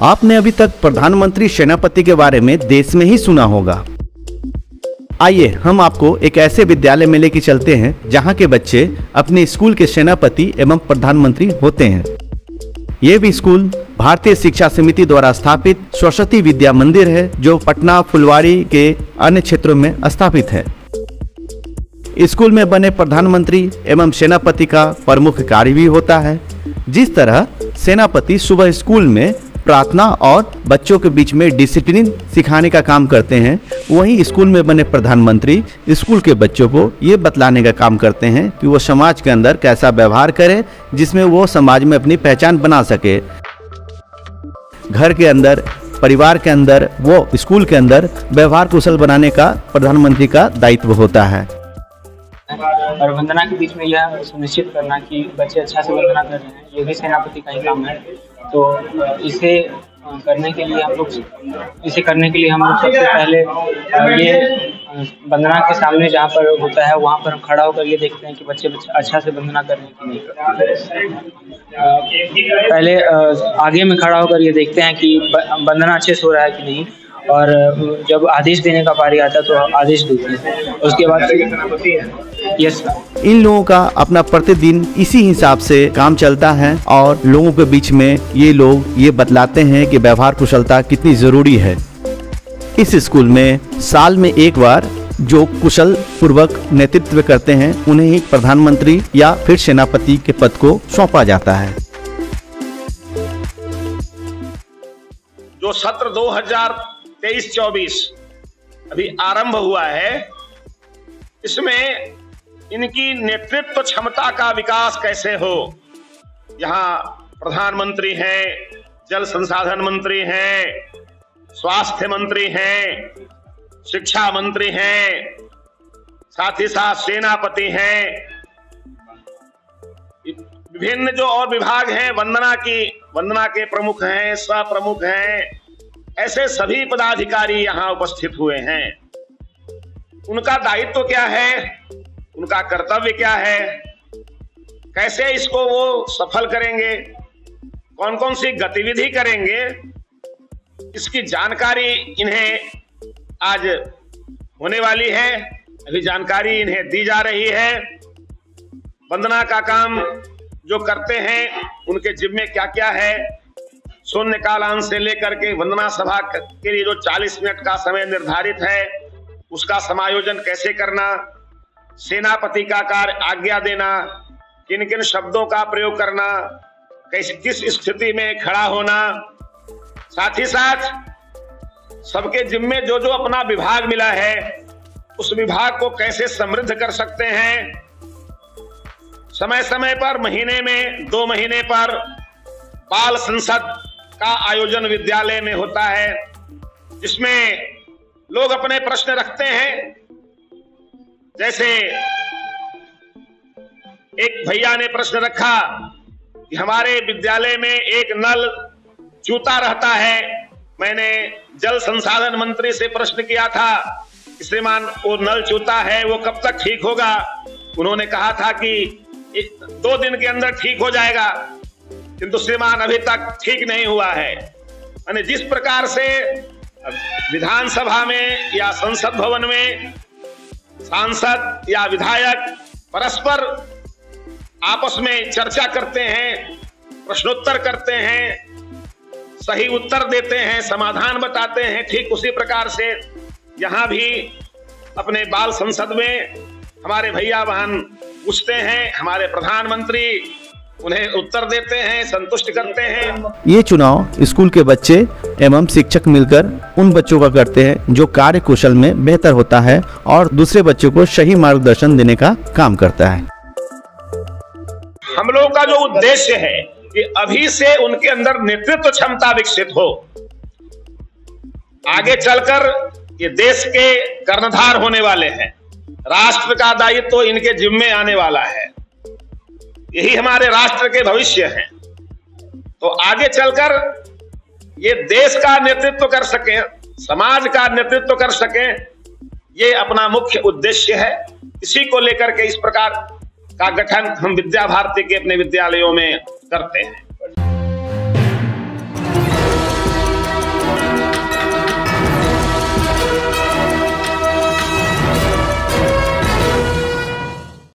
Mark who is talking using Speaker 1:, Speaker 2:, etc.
Speaker 1: आपने अभी तक प्रधानमंत्री सेनापति के बारे में देश में ही सुना होगा। आइए, हम आपको एक ऐसे विद्यालय में लेके चलते हैं, जहाँ के बच्चे अपने स्कूल के सेनापति एवं प्रधानमंत्री होते हैं। ये भी स्कूल भारतीय शिक्षा समिति द्वारा स्थापित सरस्वती विद्या मंदिर है, जो पटना फुलवाड़ी के अन्य क्षेत्रों में स्थापित है। स्कूल में बने प्रधानमंत्री एवं सेनापति का प्रमुख कार्य भी होता है। जिस तरह सेनापति सुबह स्कूल में प्रार्थना और बच्चों के बीच में डिसिप्लिन सिखाने का काम करते हैं। वहीं स्कूल में बने प्रधानमंत्री स्कूल के बच्चों को ये बतलाने का काम करते हैं कि वो समाज के अंदर कैसा व्यवहार करे, जिसमें वो समाज में अपनी पहचान बना सके। घर के अंदर, परिवार के अंदर, वो स्कूल के अंदर व्यवहार कुशल बनाने का प्रधानमंत्री का दायित्व होता है।
Speaker 2: और वंदना के बीच में यह सुनिश्चित करना कि बच्चे अच्छा से वंदना कर रहे हैं। ये भी सेनापति का ही काम है। तो इसे करने के लिए हम लोग इसे करने के लिए हम लोग सबसे पहले ये वंदना के सामने जहाँ पर होता है, वहाँ पर हम खड़ा होकर ये देखते हैं कि बच्चे बच्चे अच्छा से वंदना करने की नहीं पहले आगे में खड़ा होकर ये देखते हैं कि वंदना अच्छे से हो रहा है कि नहीं। और जब आदेश देने का पारी आता तो आदेश देते हैं। उसके बाद यस
Speaker 1: इन लोगों का अपना प्रतिदिन इसी हिसाब से काम चलता है और लोगों के बीच में ये लोग ये बतलाते हैं कि व्यवहार कुशलता कितनी ज़रूरी है। इस स्कूल में साल में एक बार जो कुशल पूर्वक नेतृत्व करते हैं उन्हें ही प्रधानमंत्री या फिर सेनापति के पद को सौंपा जाता है।
Speaker 3: जो सत्र 2023 24 अभी आरंभ हुआ है। इसमें इनकी नेतृत्व क्षमता का विकास कैसे हो? यहाँ प्रधानमंत्री हैं, जल संसाधन मंत्री हैं, स्वास्थ्य मंत्री हैं, शिक्षा मंत्री हैं, साथ ही साथ सेनापति हैं। विभिन्न जो और विभाग हैं, वंदना की, वंदना के प्रमुख हैं सह प्रमुख हैं। ऐसे सभी पदाधिकारी यहाँ उपस्थित हुए हैं। उनका दायित्व तो क्या है? उनका कर्तव्य क्या है? कैसे इसको वो सफल करेंगे? कौन कौन सी गतिविधि करेंगे? इसकी जानकारी इन्हें आज होने वाली है। अभी जानकारी इन्हें दी जा रही है। वंदना का काम जो करते हैं, उनके जिम्मे क्या क्या है? शून्य कालांश से लेकर के वंदना सभा के लिए जो 40 मिनट का समय निर्धारित है, उसका समायोजन कैसे करना, सेनापति का कार्य आज्ञा देना किन किन शब्दों का प्रयोग करना, कैसे, किस स्थिति में खड़ा होना। साथ ही साथ, सबके जिम्मे जो जो अपना विभाग मिला है, उस विभाग को कैसे समृद्ध कर सकते हैं। समय समय पर, महीने में, दो महीने पर, बाल संसद का आयोजन विद्यालय में होता है, जिसमें लोग अपने प्रश्न रखते हैं। जैसे एक भैया ने प्रश्न रखा कि हमारे विद्यालय में एक नल चूता रहता है। मैंने जल संसाधन मंत्री से प्रश्न किया था श्रीमान, वो नल चूता है, वो कब तक ठीक होगा? उन्होंने कहा था कि दो दिन के अंदर ठीक हो जाएगा। किंतु श्रीमान अभी तक ठीक नहीं हुआ है। यानी जिस प्रकार से विधानसभा में या संसद भवन में सांसद या विधायक परस्पर आपस में चर्चा करते हैं, प्रश्नोत्तर करते हैं, सही उत्तर देते हैं, समाधान बताते हैं, ठीक उसी प्रकार से यहाँ भी अपने बाल संसद में हमारे भैया बहन पूछते हैं, हमारे प्रधानमंत्री उन्हें उत्तर देते हैं संतुष्ट करते हैं।
Speaker 1: ये चुनाव स्कूल के बच्चे एवं शिक्षक मिलकर उन बच्चों का करते हैं जो कार्य कुशल में बेहतर होता है और दूसरे बच्चों को सही मार्गदर्शन देने का काम करता है।
Speaker 3: हम लोगों का जो उद्देश्य है कि अभी से उनके अंदर नेतृत्व क्षमता विकसित हो। आगे चलकर ये देश के कर्णधार होने वाले हैं। राष्ट्र का दायित्व तो इनके जिम्मे आने वाला है। यही हमारे राष्ट्र के भविष्य है। तो आगे चलकर ये देश का नेतृत्व कर सके, समाज का नेतृत्व कर सके, ये अपना मुख्य उद्देश्य है। इसी को लेकर के इस प्रकार का गठन हम विद्या भारती के अपने विद्यालयों में करते हैं।